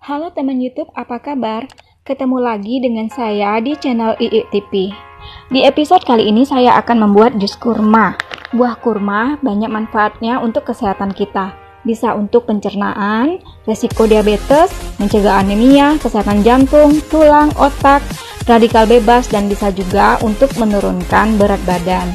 Halo teman YouTube, apa kabar? Ketemu lagi dengan saya di channel II TV. Di episode kali ini saya akan membuat jus kurma. Buah kurma banyak manfaatnya untuk kesehatan kita. Bisa untuk pencernaan, resiko diabetes, mencegah anemia, kesehatan jantung, tulang, otak, radikal bebas, dan bisa juga untuk menurunkan berat badan.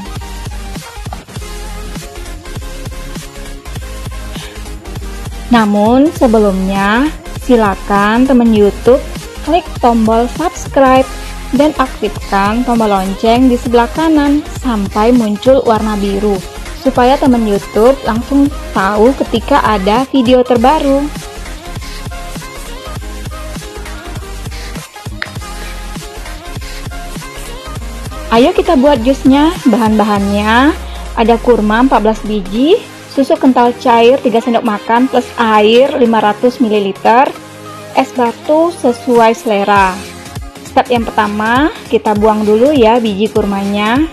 Namun sebelumnya, silakan teman YouTube klik tombol subscribe dan aktifkan tombol lonceng di sebelah kanan sampai muncul warna biru supaya teman YouTube langsung tahu ketika ada video terbaru. Ayo kita buat jusnya. Bahan-bahannya ada kurma 14 biji, susu kental cair 3 sendok makan plus air 500 ml, es batu sesuai selera. Step yang pertama, kita buang dulu ya biji kurmanya.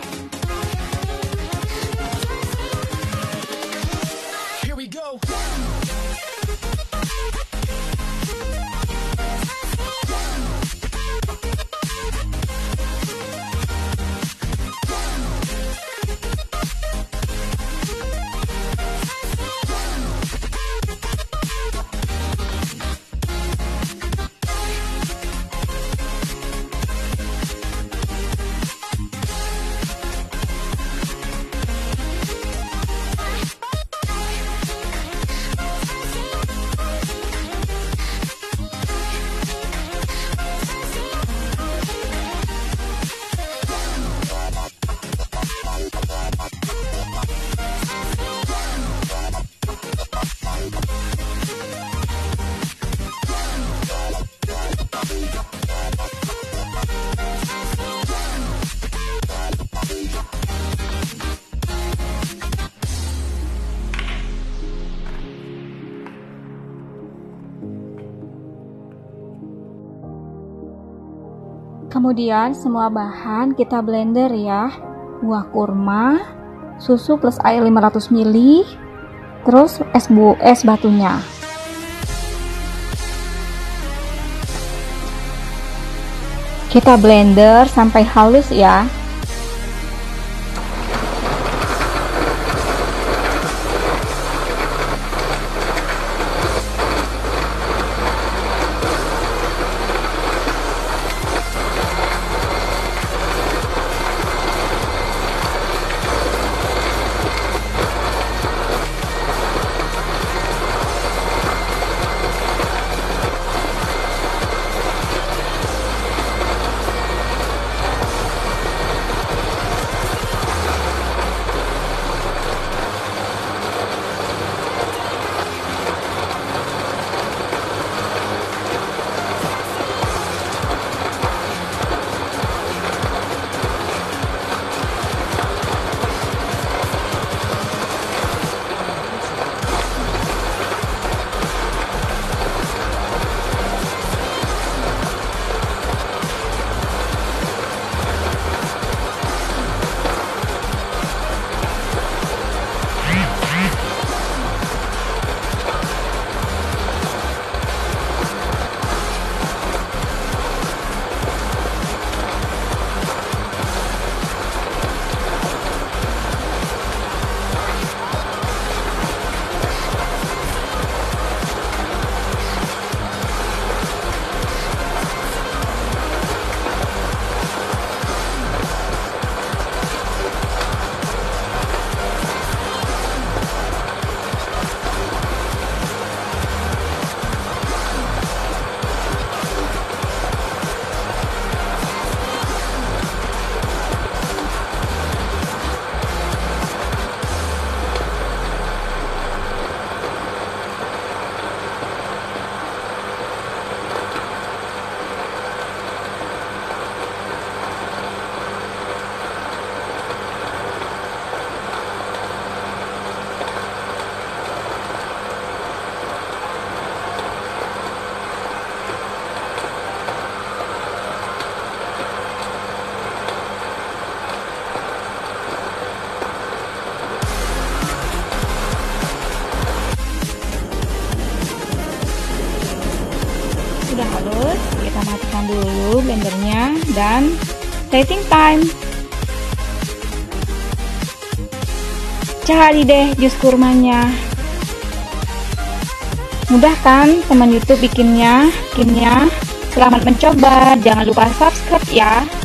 Kemudian semua bahan kita blender ya. Buah kurma, susu plus air 500 ml, terus es bu es batunya. Kita blender sampai halus ya. Blendernya dan setting time. Cari deh jus kurmanya. Mudah kan teman youtube bikinnya. Bikinnya selamat mencoba. Jangan lupa subscribe ya